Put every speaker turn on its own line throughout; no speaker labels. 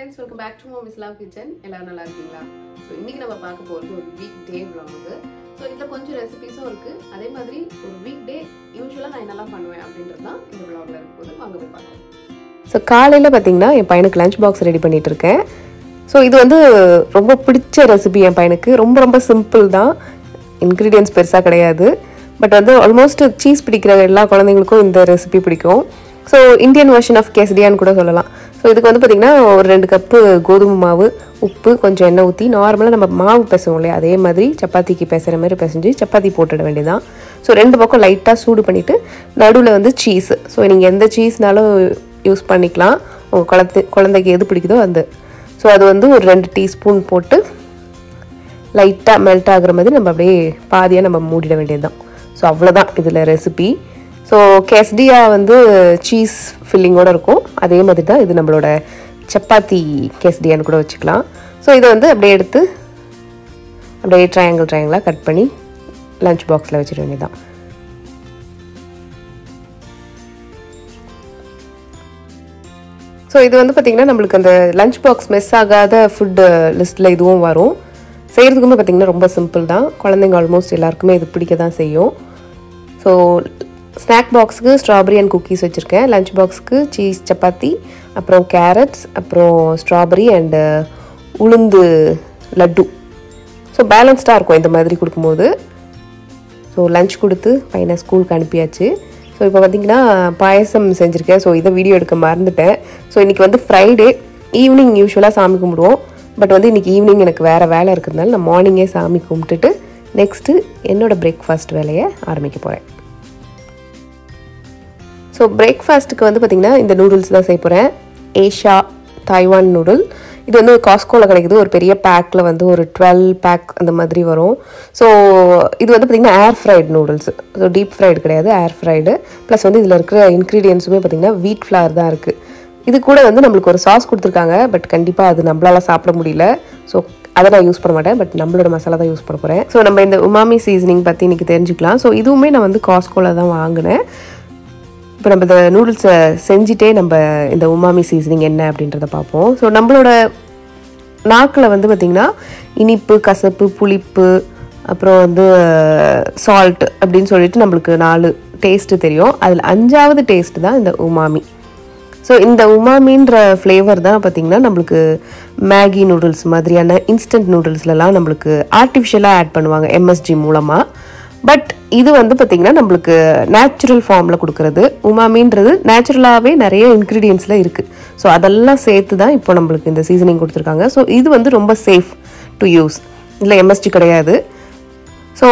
Friends welcome back to Mommy's love kitchen எல்லாரும் நல்லா இருக்கீங்களா? ஸோ இன்றைக்கி நம்ம பார்க்க போகிறது ஒரு வீக் டே vlog. ஸோ இதில் கொஞ்சம் ரெசிபிஸும் இருக்குது அதே மாதிரி ஒரு வீக் டே யூஸ்வலாக நான் என்னெல்லாம் பண்ணுவேன் அப்படின்றது தான் இந்த vlogல இருக்கும்போது வாங்க போய் பார்க்கலாம்.
ஸோ காலையில் பார்த்தீங்கன்னா என் பையனுக்கு லஞ்ச் பாக்ஸ் ரெடி பண்ணிட்டு இருக்கேன். ஸோ இது வந்து ரொம்ப பிடிச்ச ரெசிபி என் பையனுக்கு. ரொம்ப ரொம்ப சிம்பிள் தான். இன்க்ரீடியன்ஸ் பெருசாக கிடையாது. பட் வந்து ஆல்மோஸ்ட் சீஸ் பிடிக்கிற எல்லா குழந்தைங்களுக்கும் இந்த ரெசிபி பிடிக்கும். ஸோ இந்தியன் வெர்ஷன் ஆஃப் கேசடியான்னு கூட சொல்லலாம். ஸோ இதுக்கு வந்து பார்த்திங்கன்னா ஒரு ரெண்டு கப்பு கோதுமை மாவு உப்பு கொஞ்சம் எண்ணெய் ஊற்றி நார்மலாக நம்ம மாவு பிசைவோம் இல்லையா? அதே மாதிரி சப்பாத்திக்கு பிசைகிற மாதிரி பிசைஞ்சு சப்பாத்தி போட்டுட வேண்டியதான் ஸோ ரெண்டு பக்கம் லைட்டாக சூடு பண்ணிவிட்டு நடுவில் வந்து சீஸ் ஸோ நீங்கள் எந்த சீஸ்னாலும் யூஸ் பண்ணிக்கலாம். உங்கள் குழந்தை குழந்தைக்கு எது பிடிக்குதோ அந்த ஸோ அது வந்து ஒரு ரெண்டு டீஸ்பூன் போட்டு லைட்டாக மெல்ட் ஆகுற மாதிரி நம்ம அப்படியே பாதியாக நம்ம மூடிட வேண்டியது தான் ஸோ அவ்வளோதான் இதில் ரெசிபி ஸோ கெஸ்டியா வந்து சீஸ் ஃபில்லிங்கோடு இருக்கும். அதே மாதிரி தான் இது நம்மளோட சப்பாத்தி கேஸ்டியான்னு கூட வச்சுக்கலாம். ஸோ இதை வந்து அப்படியே எடுத்து அப்படியே ட்ரையாங்கிள் ட்ரையாங்கிளாக கட் பண்ணி லஞ்ச் பாக்ஸில் வச்சிட வேண்டியதான் ஸோ இது வந்து பார்த்திங்கன்னா நம்மளுக்கு அந்த லஞ்ச் பாக்ஸ் மிஸ் ஆகாத ஃபுட்டு லிஸ்ட்டில் இதுவும் வரும். செய்கிறதுக்குமே பார்த்திங்கன்னா ரொம்ப சிம்பிள் தான். குழந்தைங்க ஆல்மோஸ்ட் எல்லாருக்குமே இது பிடிக்க தான் செய்யும். ஸோ ஸ்நாக் பாக்ஸுக்கு ஸ்ட்ராபெரி அண்ட் குக்கீஸ் வச்சுருக்கேன். லஞ்ச் பாக்ஸுக்கு சீஸ் சப்பாத்தி அப்புறம் கேரட்ஸ் அப்புறம் ஸ்ட்ராபெரி அண்டு uh, உளுந்து லட்டு. ஸோ பேலன்ஸ்டாக இருக்கும் இந்த மாதிரி கொடுக்கும்போது. ஸோ லஞ்ச் கொடுத்து பையனை ஸ்கூலுக்கு அனுப்பியாச்சு. ஸோ இப்போ பார்த்தீங்கன்னா பாயசம் செஞ்சுருக்கேன். ஸோ இதை வீடியோ எடுக்க மறந்துட்டேன். ஸோ இன்றைக்கி வந்து ஃப்ரைடே ஈவினிங் யூஸ்வலாக சாமி கும்பிடுவோம். பட் வந்து இன்றைக்கி ஈவினிங் எனக்கு வேறு வேலை இருக்கிறதுனால நான் மார்னிங்கே சாமி கும்பிட்டுட்டு நெக்ஸ்ட்டு என்னோடய பிரேக்ஃபாஸ்ட் வேலையை ஆரம்பிக்க போகிறேன் ஸோ பிரேக்ஃபாஸ்ட்டுக்கு வந்து பார்த்திங்கன்னா இந்த நூடுல்ஸ் தான் செய்ய போகிறேன் ஏஷா தாய்வான் நூடுல் இது வந்து ஒரு காஸ்கோவில் கிடைக்குது. ஒரு பெரிய பேக்கில் வந்து ஒரு டுவெல் பேக் அந்த மாதிரி வரும். ஸோ இது வந்து பார்த்திங்கன்னா air fried noodles so deep fried கிடையாது ஏர் ஃப்ரைடு ப்ளஸ் வந்து இதில் இருக்கிற இன்க்ரீடியன்ஸுமே பார்த்திங்கன்னா வீட் ஃப்ளார் தான் இருக்குது இது கூட வந்து நம்மளுக்கு ஒரு சாஸ் கொடுத்துருக்காங்க. பட் கண்டிப்பாக அது நம்மளால் சாப்பிட முடியல. ஸோ அதை நான் யூஸ் பண்ண மாட்டேன். பட் நம்மளோட மசாலா தான் யூஸ் பண்ண போகிறேன் ஸோ நம்ம இந்த உமாமி சீசனிங் பற்றி இன்றைக்கி தெரிஞ்சுக்கலாம். ஸோ இதுவுமே நான் வந்து காஸ்கோவில் தான் வாங்கினேன். இப்போ நம்ம இந்த நூடுல்ஸை செஞ்சுட்டே நம்ம இந்த உமாமி சீசனிங் என்ன அப்படின்றத பார்ப்போம். ஸோ நம்மளோட நாக்கில் வந்து பார்த்திங்கன்னா இனிப்பு கசப்பு புளிப்பு அப்புறம் வந்து சால்ட் அப்படின்னு சொல்லிட்டு நம்மளுக்கு நாலு டேஸ்ட்டு தெரியும். அதில் அஞ்சாவது டேஸ்ட்டு தான் இந்த உமாமி ஸோ இந்த உமாமின்ற ஃப்ளேவர் தான் பார்த்திங்கன்னா நம்மளுக்கு மேகி நூடுல்ஸ் மாதிரியான இன்ஸ்டன்ட் நூடுல்ஸ்லலாம் நம்மளுக்கு ஆர்டிஃபிஷியலாக ஆட் பண்ணுவாங்க எம்எஸ்ஜி மூலமாக பட் இது வந்து பார்த்திங்கன்னா நம்மளுக்கு நேச்சுரல் ஃபார்மில் கொடுக்குறது. உமாமின்றது நேச்சுரலாகவே நிறைய இன்க்ரீடியன்ஸில் இருக்குது ஸோ அதெல்லாம் சேர்த்து தான் இப்போ நம்மளுக்கு இந்த சீசனிங் கொடுத்துருக்காங்க. ஸோ இது வந்து ரொம்ப சேஃப் டு யூஸ் இல்லை எம்எஸ்டி கிடையாது. ஸோ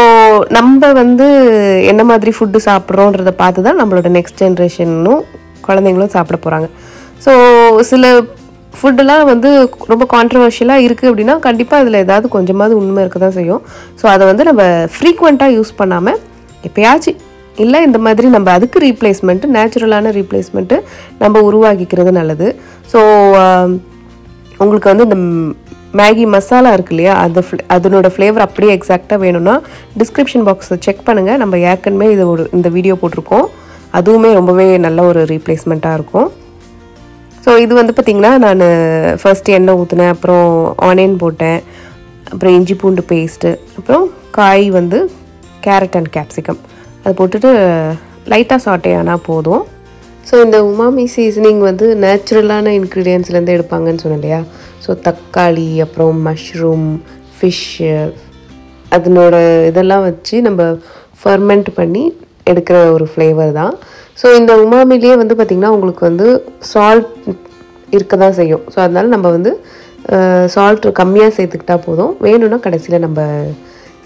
நம்ம வந்து என்ன மாதிரி ஃபுட்டு சாப்பிட்றோன்றதை பார்த்து தான் நம்மளோட நெக்ஸ்ட் ஜென்ரேஷனும் குழந்தைங்களும் சாப்பிட போகிறாங்க ஸோ சில ஃபுட்டெல்லாம் வந்து ரொம்ப கான்ட்ரவர்ஷியலாக இருக்குது அப்படின்னா கண்டிப்பாக அதில் ஏதாவது கொஞ்சமாவது உண்மை இருக்க தான் செய்யும். ஸோ அதை வந்து நம்ம ஃப்ரீக்வெண்ட்டாக யூஸ் பண்ணாமல் எப்பயாச்சும் இல்லை இந்த மாதிரி நம்ம அதுக்கு ரீப்ளேஸ்மெண்ட்டு நேச்சுரலான ரீப்ளேஸ்மெண்ட்டு நம்ம உருவாக்கிக்கிறது நல்லது. ஸோ உங்களுக்கு வந்து இந்த மேகி மசாலா இருக்கு இல்லையா? அது அதனோட ஃப்ளேவர் அப்படியே எக்ஸாக்டாக வேணும்னா டிஸ்கிரிப்ஷன் பாக்ஸை செக் பண்ணுங்கள் நம்ம ஏற்கனவே இது ஒரு இந்த வீடியோ போட்டிருக்கோம். அதுவுமே ரொம்பவே நல்ல ஒரு ரீப்ளேஸ்மெண்ட்டாக இருக்கும். ஸோ இது வந்து பார்த்திங்கன்னா நான் ஃபஸ்ட்டு எண்ணெய் ஊற்றினேன் அப்புறம் ஆனியன் போட்டேன் அப்புறம் இஞ்சி பூண்டு பேஸ்ட்டு அப்புறம் காய் வந்து கேரட் அண்ட் கேப்சிகம் அது போட்டுட்டு லைட்டாக சாட்டே ஆனால் போதும். ஸோ இந்த உமாமி சீசனிங் வந்து நேச்சுரலான இன்க்ரீடியன்ஸ்லேருந்து எடுப்பாங்கன்னு சொன்னேன் இல்லையா? ஸோ தக்காளி அப்புறம் மஷ்ரூம் ஃபிஷ்ஷு அதனோட இதெல்லாம் வச்சு நம்ம ஃபர்மெண்ட் பண்ணி எடுக்கிற ஒரு ஃப்ளேவர் தான். ஸோ இந்த உமாமிலேயே வந்து பார்த்திங்கன்னா உங்களுக்கு வந்து சால்ட் இருக்க தான் செய்யும். ஸோ அதனால் நம்ம வந்து சால்ட் கம்மியாக சேர்த்துக்கிட்டா போதும். வேணும்னா கடைசியில் நம்ம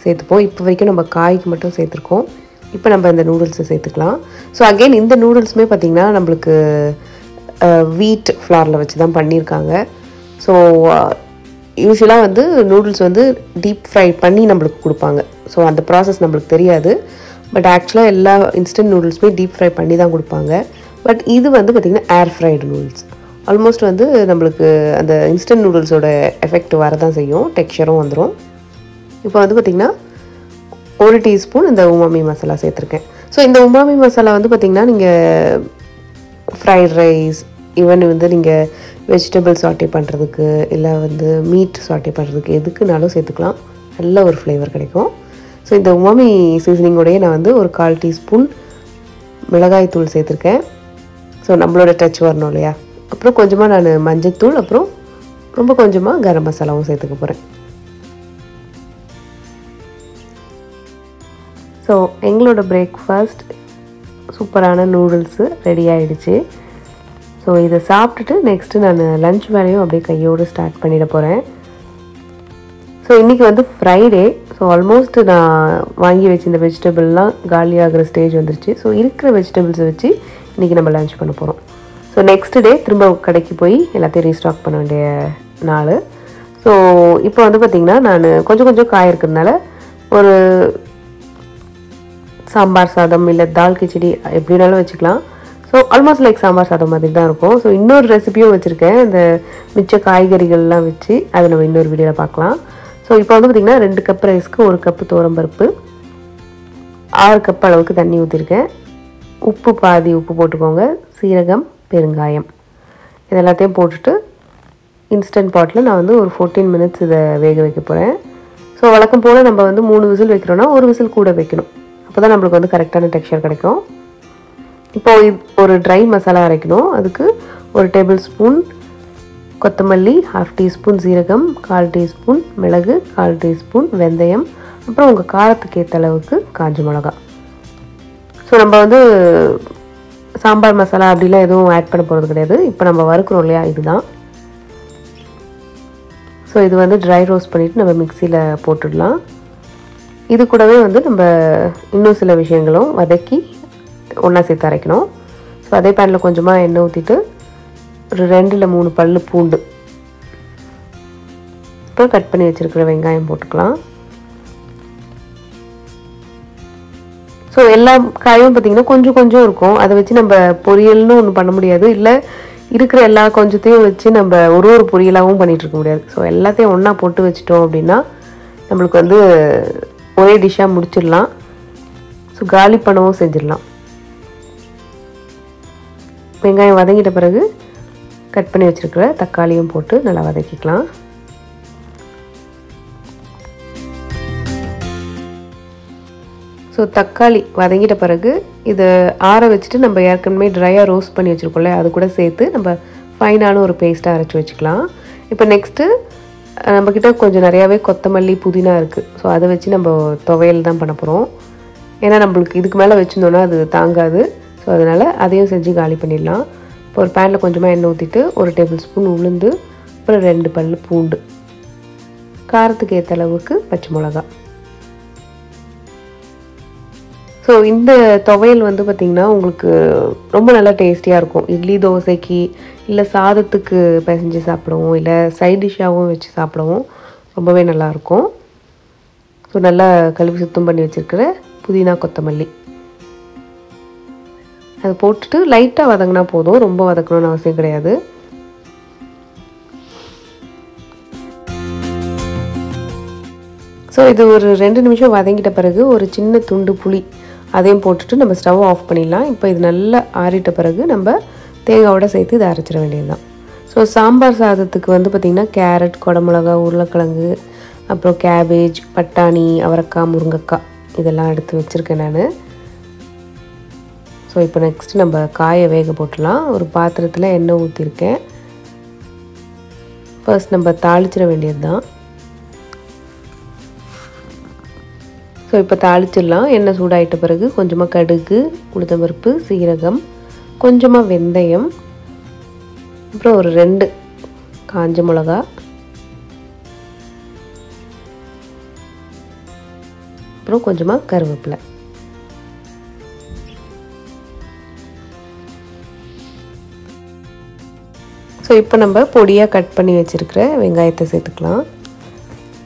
சேர்த்துப்போம். இப்போ வரைக்கும் நம்ம காய்க்கு மட்டும் சேர்த்துருக்கோம். இப்போ நம்ம இந்த நூடுல்ஸை சேர்த்துக்கலாம். ஸோ அகெயின் இந்த நூடுல்ஸுமே பார்த்திங்கன்னா நம்மளுக்கு வீட் ஃப்ளாரில் வச்சு தான் பண்ணியிருக்காங்க. ஸோ யூஸ்வலாக வந்து நூடுல்ஸ் வந்து டீப் ஃப்ரை பண்ணி நம்மளுக்கு கொடுப்பாங்க. ஸோ அந்த ப்ராசஸ் நம்மளுக்கு தெரியாது. பட் ஆக்சுவலாக எல்லா இன்ஸ்டன்ட் நூடுல்ஸுமே டீப் ஃப்ரை பண்ணி தான் கொடுப்பாங்க. பட் இது வந்து பார்த்திங்கன்னா ஏர் ஃப்ரைடு நூடுல்ஸ் ஆல்மோஸ்ட் வந்து நம்மளுக்கு அந்த இன்ஸ்டன்ட் நூடுல்ஸோட எஃபெக்ட் வரதான் செய்யும். டெக்ஸ்சரும் வந்துடும் இப்போ வந்து பார்த்திங்கன்னா ஒரு டீஸ்பூன் இந்த உமாமி மசாலா சேர்த்துருக்கேன். ஸோ இந்த உமாமி மசாலா வந்து பார்த்திங்கன்னா நீங்கள் ஃப்ரைட் ரைஸ் ஈவன் வந்து நீங்கள் வெஜிடபிள் சாட்டே பண்ணுறதுக்கு இல்லை வந்து மீட் சாட்டே பண்ணுறதுக்கு எதுக்குனாலும் சேர்த்துக்கலாம். நல்ல ஒரு ஃப்ளேவர் கிடைக்கும். ஸோ இந்த உமாமி சீசனிங்கோடையே நான் வந்து ஒரு கால் டீஸ்பூன் மிளகாய் தூள் சேர்த்துருக்கேன். ஸோ நம்மளோட டச் வரணும் இல்லையா? அப்புறம் கொஞ்சமாக நான் மஞ்சத்தூள் அப்புறம் ரொம்ப கொஞ்சமாக கரம் மசாலாவும் சேர்த்துக்க போகிறேன் ஸோ எங்களோட பிரேக்ஃபாஸ்ட் சூப்பரான நூடுல்ஸு ரெடி ஆகிடுச்சு ஸோ இதை சாப்பிட்டுட்டு நெக்ஸ்ட்டு நான் லஞ்ச் வேலையும் அப்படியே கையோடு ஸ்டார்ட் பண்ணிட போகிறேன் ஸோ இன்றைக்கி வந்து ஃப்ரைடே ஸோ ஆல்மோஸ்ட் நான் வாங்கி வச்சிருந்த வெஜிடபிள்லாம் காலியாகிற ஸ்டேஜ் வந்துருச்சு. ஸோ இருக்கிற வெஜிடபிள்ஸை வச்சு இன்றைக்கி நம்ம லன்ச் பண்ண போகிறோம் ஸோ நெக்ஸ்ட் டே திரும்ப கடைக்கு போய் எல்லாத்தையும் ரீஸ்டாக் பண்ண வேண்டிய நாள். ஸோ இப்போ வந்து பார்த்திங்கன்னா நான் கொஞ்சம் கொஞ்சம் காய இருக்கிறதுனால ஒரு சாம்பார் சாதம் இல்லை தால் கிச்சடி எப்படினாலும் வச்சுக்கலாம். ஸோ ஆல்மோஸ்ட் லைக் சாம்பார் சாதம் மாதிரி தான் இருக்கும். ஸோ இன்னொரு ரெசிபியும் வச்சுருக்கேன். இந்த மிச்ச காய்கறிகள்லாம் வச்சு அதை நம்ம இன்னொரு வீடியோவில் பார்க்கலாம். ஸோ இப்போ வந்து பார்த்திங்கன்னா ரெண்டு கப் ரைஸ்க்கு ஒரு கப்பு பருப்பு ஆறு கப் அளவுக்கு தண்ணி ஊற்றிருக்கேன் உப்பு பாதி உப்பு போட்டுக்கோங்க. சீரகம் பெருங்காயம். இது எல்லாத்தையும் போட்டுட்டு இன்ஸ்டன்ட் பாட்டில் நான் வந்து ஒரு ஃபோர்டீன் மினிட்ஸ் இதை வேக வைக்க போகிறேன் ஸோ வழக்கம் போல் நம்ம வந்து மூணு விசில் வைக்கிறோன்னா ஒரு விசில் கூட வைக்கணும். அப்போ தான் நம்மளுக்கு வந்து கரெக்டான டெக்ஸ்சர் கிடைக்கும். இப்போது இது ஒரு ட்ரை மசாலா அரைக்கணும். அதுக்கு ஒரு டேபிள் ஸ்பூன் கொத்தமல்லி ஹாஃப் டீஸ்பூன் சீரகம் கால் டீஸ்பூன் மிளகு கால் டீஸ்பூன் வெந்தயம் அப்புறம் உங்கள் காரத்துக்கு ஏற்ற அளவுக்கு காஞ்ச மிளகா ஸோ நம்ம வந்து சாம்பார் மசாலா அப்படிலாம் எதுவும் ஆட் பண்ண போகிறது கிடையாது. இப்போ நம்ம வறுக்கிறோம் இல்லையா இதுதான். ஸோ இது வந்து ட்ரை ரோஸ்ட் பண்ணிவிட்டு நம்ம மிக்சியில் போட்டுடலாம். இது கூடவே வந்து நம்ம இன்னும் சில விஷயங்களும் வதக்கி ஒன்றா சேர்த்து அரைக்கணும். ஸோ அதே பேனில் கொஞ்சமாக எண்ணெய் ஊற்றிட்டு ஒரு ரெண்டில் மூணு பல் பூண்டு. இப்போ கட் பண்ணி வச்சுருக்கிற வெங்காயம் போட்டுக்கலாம். ஸோ எல்லா காயும் பார்த்திங்கன்னா கொஞ்சம் கொஞ்சம் இருக்கும். அதை வச்சு நம்ம பொரியல்னு ஒன்று பண்ண முடியாது. இல்லை இருக்கிற எல்லா கொஞ்சத்தையும் வச்சு நம்ம ஒரு ஒரு பொரியலாகவும் பண்ணிகிட்ருக்க முடியாது. ஸோ எல்லாத்தையும் ஒன்றா போட்டு வச்சிட்டோம் அப்படின்னா நம்மளுக்கு வந்து ஒரே டிஷ்ஷாக முடிச்சிடலாம். ஸோ காலி பண்ணவும் செஞ்சிடலாம். வெங்காயம் வதங்கிட்ட பிறகு கட் பண்ணி வச்சுருக்கிற தக்காளியும் போட்டு நல்லா வதக்கிக்கலாம். ஸோ தக்காளி வதங்கிட்ட பிறகு இதை ஆற வச்சுட்டு நம்ம ஏற்கனவே ட்ரையாக ரோஸ்ட் பண்ணி வச்சுருக்கோம்ல அது கூட சேர்த்து நம்ம ஃபைனான ஒரு பேஸ்ட்டாக அரைச்சி வச்சுக்கலாம். இப்போ நெக்ஸ்ட்டு நம்மக்கிட்ட கொஞ்சம் நிறையாவே கொத்தமல்லி புதினா இருக்குது ஸோ அதை வச்சு நம்ம துவையல் தான் பண்ண போகிறோம் ஏன்னா நம்மளுக்கு இதுக்கு மேலே வச்சுருந்தோன்னா அது தாங்காது. ஸோ அதனால் அதையும் செஞ்சு காலி பண்ணிடலாம். இப்போ ஒரு பேனில் கொஞ்சமாக எண்ணெய் ஊற்றிட்டு ஒரு டேபிள் ஸ்பூன் உளுந்து அப்புறம் ரெண்டு பல் பூண்டு. காரத்துக்கு ஏற்ற அளவுக்கு பச்சை மிளகா. ஸோ இந்த துவையல் வந்து பார்த்திங்கன்னா உங்களுக்கு ரொம்ப நல்லா டேஸ்டியாக இருக்கும். இட்லி தோசைக்கு இல்லை சாதத்துக்கு பிசைஞ்சு சாப்பிடவும் இல்லை சைட் டிஷ்ஷாகவும் வச்சு சாப்பிடவும் ரொம்பவே நல்லாயிருக்கும் ஸோ நல்லா கழுவி சுத்தம் பண்ணி வச்சுருக்கிற புதினா கொத்தமல்லி. அது போட்டுட்டு லைட்டாக வதங்கினா போதும். ரொம்ப வதக்கணும்னு அவசியம் கிடையாது. ஸோ இது ஒரு ரெண்டு நிமிஷம் வதங்கிட்ட பிறகு ஒரு சின்ன துண்டு புளி அதையும் போட்டுட்டு நம்ம ஸ்டவ் ஆஃப் பண்ணிடலாம். இப்போ இது நல்லா ஆறிட்ட பிறகு நம்ம தேங்காவோட சேர்த்து இதை அரைச்சிட வேண்டியது தான் ஸோ சாம்பார் சாதத்துக்கு வந்து பார்த்திங்கன்னா கேரட் குடமிளகா உருளைக்கிழங்கு அப்புறம் கேபேஜ் பட்டாணி அவரைக்காய் முருங்கைக்காய் இதெல்லாம் எடுத்து வச்சுருக்கேன் நான். ஸோ இப்போ நெக்ஸ்ட் நம்ம காயை வேக போட்டுடலாம். ஒரு பாத்திரத்தில் எண்ணெய் ஊற்றிருக்கேன் ஃபர்ஸ்ட் நம்ம தாளிச்சிட வேண்டியது தான் ஸோ இப்போ தாளிச்சிடலாம். எண்ணெய் சூடாயிட்ட பிறகு கொஞ்சமாக கடுகு உளுத்தம்பருப்பு சீரகம் கொஞ்சமாக வெந்தயம் அப்புறம் ஒரு ரெண்டு காஞ்ச மிளகா. அப்புறம் கொஞ்சமாக கருவேப்பிலை. ஸோ இப்போ நம்ம பொடியாக கட் பண்ணி வச்சுருக்கிற வெங்காயத்தை சேர்த்துக்கலாம்.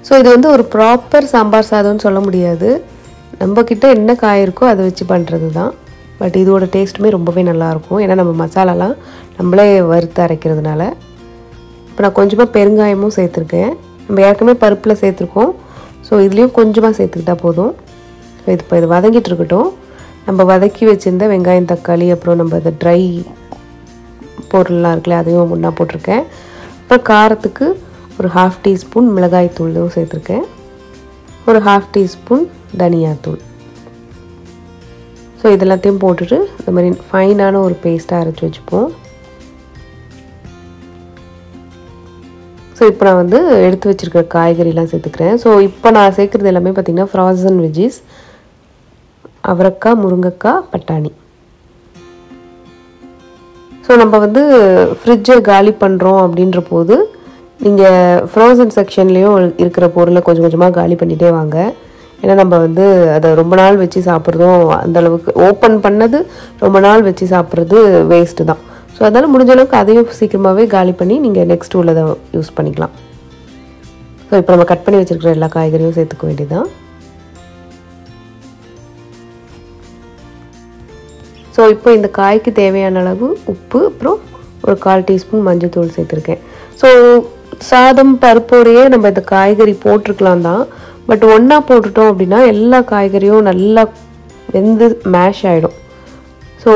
ஸோ இது வந்து ஒரு ப்ராப்பர் சாம்பார் சாதம்னு சொல்ல முடியாது. நம்மக்கிட்ட என்ன காய் இருக்கோ அதை வச்சு பண்ணுறது தான் பட் இதோட டேஸ்ட்டுமே ரொம்பவே நல்லாயிருக்கும் ஏன்னா நம்ம மசாலாலாம் நம்மளே வறுத்து அரைக்கிறதுனால. இப்போ நான் கொஞ்சமாக பெருங்காயமும் சேர்த்துருக்கேன். நம்ம ஏற்கனவே பருப்பில் சேர்த்துருக்கோம். ஸோ இதுலேயும் கொஞ்சமாக சேர்த்துக்கிட்டா போதும். ஸோ இது இப்போ இது வதங்கிட்டு இருக்கட்டும். நம்ம வதக்கி வச்சுருந்த வெங்காயம் தக்காளி அப்புறம் நம்ம இந்த ட்ரை பொருள்லாம் இருக்குல்ல அதையும் ஒன்றா போட்டிருக்கேன். அப்புறம் காரத்துக்கு ஒரு ஹாஃப் டீஸ்பூன் மிளகாய் தூளும் சேர்த்துருக்கேன். ஒரு ஹாஃப் டீஸ்பூன் தனியாத்தூள் ஸோ இதெல்லாத்தையும் போட்டுட்டு இந்த மாதிரி ஃபைனான ஒரு பேஸ்ட்டாக அரைச்சி வச்சுப்போம். ஸோ இப்போ நான் வந்து எடுத்து வச்சுருக்க காய்கறிலாம் சேர்த்துக்கிறேன். ஸோ இப்போ நான் சேர்க்குறது எல்லாமே பார்த்திங்கன்னா ஃப்ராசன் வெஜ்ஜீஸ் அவரைக்காய் முருங்கைக்காய் பட்டாணி. ஸோ நம்ம வந்து ஃப்ரிட்ஜை காலி பண்ணுறோம் அப்படின்ற போது நீங்கள் ஃப்ரோசன் செக்ஷன்லேயும் இருக்கிற பொருளை கொஞ்சம் கொஞ்சமாக காலி பண்ணிகிட்டே வாங்க. ஏன்னா நம்ம வந்து அதை ரொம்ப நாள் வச்சு சாப்பிட்றதும் அந்தளவுக்கு ஓப்பன் பண்ணது ரொம்ப நாள் வச்சு சாப்பிட்றது வேஸ்ட்டு தான். ஸோ அதனால் முடிஞ்ச அளவுக்கு அதையும் சீக்கிரமாகவே காலி பண்ணி நீங்கள் நெக்ஸ்ட் உள்ளதை யூஸ் பண்ணிக்கலாம். ஸோ இப்போ நம்ம கட் பண்ணி வச்சுருக்கிற எல்லா காய்கறியும் சேர்த்துக்க வேண்டியதுதான். ஸோ இப்போ இந்த காய்க்கு தேவையான அளவு உப்பு அப்புறம் ஒரு கால் டீஸ்பூன் மஞ்சள்தூள் சேர்த்துருக்கேன். ஸோ சாதம் பருப்போடையே நம்ம இந்த காய்கறி போட்டிருக்கலாம் தான். பட் ஒன்றா போட்டுட்டோம் அப்படின்னா எல்லா காய்கறியும் நல்லா வெந்து மேஷ் ஆகிடும் ஸோ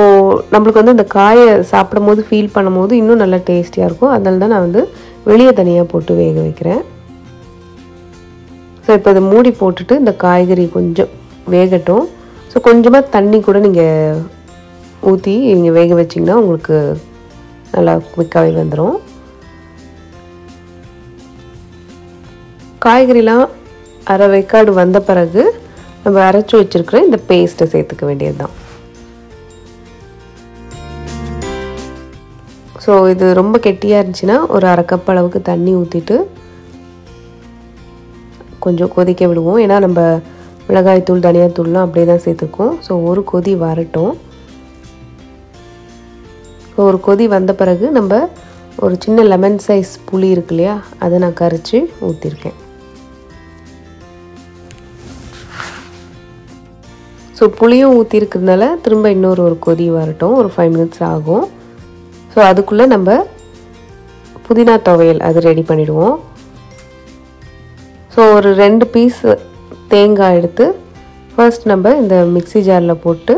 நம்மளுக்கு வந்து இந்த காயை சாப்பிடும் போது ஃபீல் பண்ணும் போது இன்னும் நல்லா டேஸ்டியாக இருக்கும். அதனால தான் நான் வந்து வெளியே தனியாக போட்டு வேக வைக்கிறேன். ஸோ இப்போ இதை மூடி போட்டுட்டு இந்த காய்கறி கொஞ்சம் வேகட்டும். ஸோ கொஞ்சமாக தண்ணி கூட நீங்கள் ஊற்றி நீங்கள் வேக வச்சிங்கன்னா உங்களுக்கு நல்லா குவிக்காகவே வந்துடும் காய்கறிலாம் அரை வெக்காடு வந்த பிறகு நம்ம அரைச்சி வச்சுருக்கிற இந்த பேஸ்ட்டை சேர்த்துக்க வேண்டியது தான் ஸோ இது ரொம்ப கெட்டியாக இருந்துச்சுன்னா ஒரு அரை கப் அளவுக்கு தண்ணி ஊற்றிட்டு கொஞ்சம் கொதிக்க விடுவோம். ஏன்னா நம்ம மிளகாய்த்தூள் தனியாத்தூள்லாம் அப்படியே தான் சேர்த்துருக்கோம். ஸோ ஒரு கொதி வரட்டும். ஒரு கொதி வந்த பிறகு நம்ம ஒரு சின்ன லெமன் சைஸ் புளி இருக்கு இல்லையா அதை நான் கரைச்சி ஊற்றிருக்கேன் ஸோ புளியும் ஊற்றிருக்கிறதுனால திரும்ப இன்னொரு ஒரு கொதி வரட்டும் ஒரு ஃபைவ் மினிட்ஸ் ஆகும். ஸோ அதுக்குள்ளே நம்ம புதினா துவையல் அது ரெடி பண்ணிவிடுவோம் ஸோ ஒரு ரெண்டு பீஸ் தேங்காய் எடுத்து ஃபர்ஸ்ட் நம்ம இந்த மிக்ஸி ஜாரில் போட்டு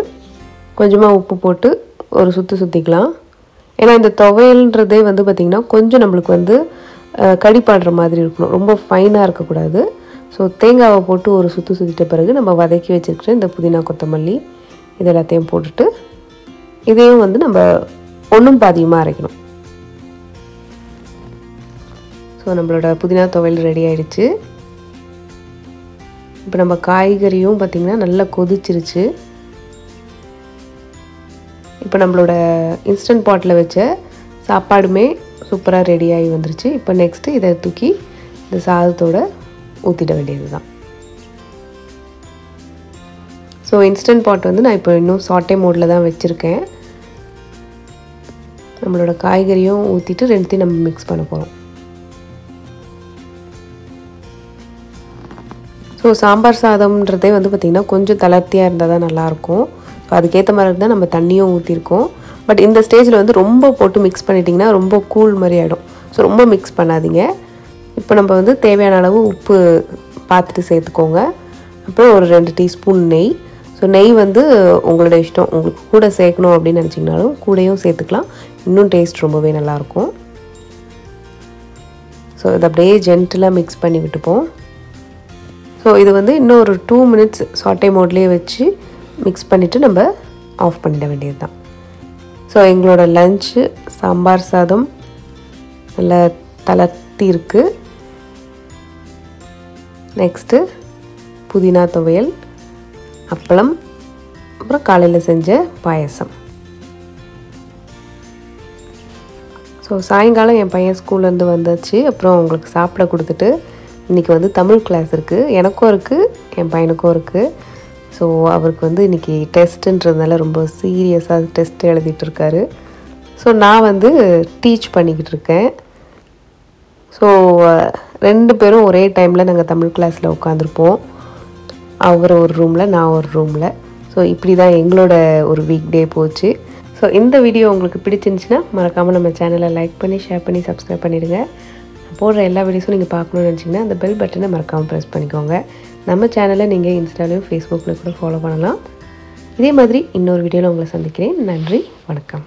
கொஞ்சமாக உப்பு போட்டு ஒரு சுற்றி சுற்றிக்கலாம் ஏன்னா இந்த துவையல்ன்றதே வந்து பார்த்திங்கன்னா கொஞ்சம் நம்மளுக்கு வந்து கடிப்பாடுற மாதிரி இருக்கணும். ரொம்ப ஃபைனாக இருக்கக்கூடாது. ஸோ தேங்காவை போட்டு ஒரு சுற்று சுற்றிட்ட பிறகு நம்ம வதக்கி வச்சுருக்கிற இந்த புதினா கொத்தமல்லி இது எல்லாத்தையும் போட்டுட்டு இதையும் வந்து நம்ம ஒன்றும் பாதியமாக அரைக்கணும். ஸோ நம்மளோட புதினா துவையல் ரெடி ஆகிடுச்சு இப்போ நம்ம காய்கறியும் பார்த்திங்கன்னா நல்லா கொதிச்சிருச்சு. இப்போ நம்மளோட இன்ஸ்டன்ட் பாட்டில் வச்ச சாப்பாடுமே சூப்பராக ரெடி ஆகி வந்துருச்சு. இப்போ நெக்ஸ்ட்டு இதை தூக்கி இந்த சாதத்தோட ஊற்றிட வேண்டியது தான் ஸோ இன்ஸ்டன்ட் பாட் வந்து நான் இப்போ இன்னும் சாட்டே மோடில் தான் வச்சுருக்கேன். நம்மளோட காய்கறியும் ஊற்றிட்டு ரெண்டுத்தையும் நம்ம மிக்ஸ் பண்ண போகிறோம் ஸோ சாம்பார் சாதம்ன்றதே வந்து பார்த்திங்கன்னா கொஞ்சம் தளர்த்தியாக இருந்தால் தான் நல்லாயிருக்கும். இப்போ அதுக்கேற்ற மாதிரி இருந்தால் நம்ம தண்ணியும் ஊற்றிருக்கோம் பட் இந்த ஸ்டேஜில் வந்து ரொம்ப போட்டு மிக்ஸ் பண்ணிட்டிங்கன்னா ரொம்ப கூல் மாதிரி ஆகிடும் ஸோ ரொம்ப மிக்ஸ் பண்ணாதீங்க. இப்போ நம்ம வந்து தேவையான அளவு உப்பு பார்த்துட்டு சேர்த்துக்கோங்க. அப்புறம் ஒரு ரெண்டு டீஸ்பூன் நெய். ஸோ நெய் வந்து உங்களோட இஷ்டம். உங்களுக்கு கூட சேர்க்கணும் அப்படின்னு நினச்சிங்கனாலும் கூடையும் சேர்த்துக்கலாம். இன்னும் டேஸ்ட் ரொம்பவே நல்லாயிருக்கும். ஸோ இதை அப்படியே ஜென்டிலாக மிக்ஸ் பண்ணி விட்டுப்போம். ஸோ இது வந்து இன்னும் ஒரு டூ மினிட்ஸ் சாட்டே மோட்லேயே வச்சு மிக்ஸ் பண்ணிவிட்டு நம்ம ஆஃப் பண்ணிட வேண்டியது தான் ஸோ எங்களோட லஞ்சு சாம்பார் சாதம் நல்லா தளர்த்தி இருக்குது நெக்ஸ்ட்டு புதினா துவையல் அப்பளம் அப்புறம் காலையில் செஞ்ச பாயசம். ஸோ சாயங்காலம் என் பையன் ஸ்கூல்லேருந்து வந்தாச்சு. அப்புறம் அவங்களுக்கு சாப்பிட கொடுத்துட்டு இன்றைக்கி வந்து தமிழ் கிளாஸ் இருக்குது எனக்கும் இருக்குது என் பையனுக்கும் இருக்குது ஸோ அவருக்கு வந்து இன்றைக்கி டெஸ்ட்டுன்றதுனால ரொம்ப சீரியஸாக டெஸ்ட் எழுதிட்டு இருக்காரு. ஸோ நான் வந்து டீச் பண்ணிக்கிட்டு இருக்கேன். ஸோ ரெண்டு பேரும் ஒரே டைமில் நாங்கள் தமிழ் கிளாஸில் உட்காந்துருப்போம் அவர் ஒரு ரூமில் நான் ஒரு ரூமில் ஸோ இப்படி தான் எங்களோட ஒரு வீக் டே போச்சு. ஸோ இந்த வீடியோ உங்களுக்கு பிடிச்சிருந்துச்சின்னா மறக்காமல் நம்ம சேனலை லைக் பண்ணி ஷேர் பண்ணி சப்ஸ்கிரைப் பண்ணிவிடுங்க போடுற எல்லா வீடியோஸும் நீங்கள் பார்க்கணும்னு நினச்சிங்கன்னா அந்த பெல் பட்டனை மறக்காமல் ப்ரெஸ் பண்ணிக்கோங்க. நம்ம சேனலை நீங்கள் இன்ஸ்டாலையும் ஃபேஸ்புக்கில் கூட ஃபாலோ பண்ணலாம். இதே மாதிரி இன்னொரு வீடியோவில் உங்களை சந்திக்கிறேன். நன்றி வணக்கம்.